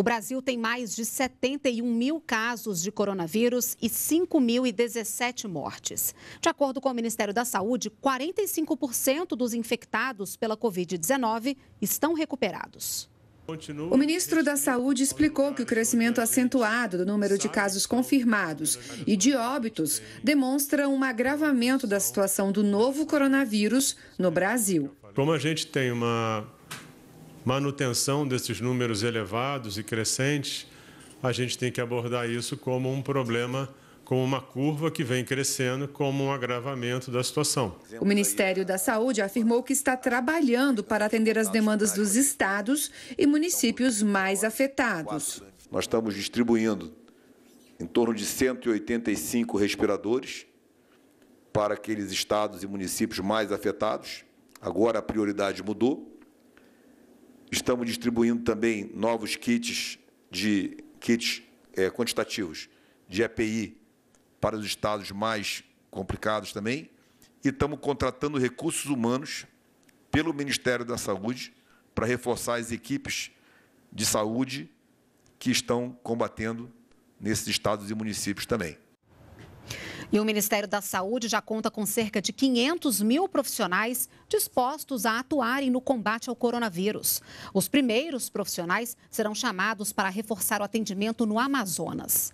O Brasil tem mais de 71 mil casos de coronavírus e 5.017 mortes. De acordo com o Ministério da Saúde, 45% dos infectados pela Covid-19 estão recuperados. O ministro da Saúde explicou que o crescimento acentuado do número de casos confirmados e de óbitos demonstra um agravamento da situação do novo coronavírus no Brasil. Como a gente tem uma manutenção desses números elevados e crescentes, a gente tem que abordar isso como um problema, como uma curva que vem crescendo, como um agravamento da situação. O Ministério da Saúde afirmou que está trabalhando para atender as demandas dos estados e municípios mais afetados. Nós estamos distribuindo em torno de 185 respiradores para aqueles estados e municípios mais afetados. Agora a prioridade mudou Estamos distribuindo também novos kits de kits é, quantitativos de EPI para os estados mais complicados também. E estamos contratando recursos humanos pelo Ministério da Saúde para reforçar as equipes de saúde que estão combatendo nesses estados e municípios também. E o Ministério da Saúde já conta com cerca de 500 mil profissionais dispostos a atuarem no combate ao coronavírus. Os primeiros profissionais serão chamados para reforçar o atendimento no Amazonas.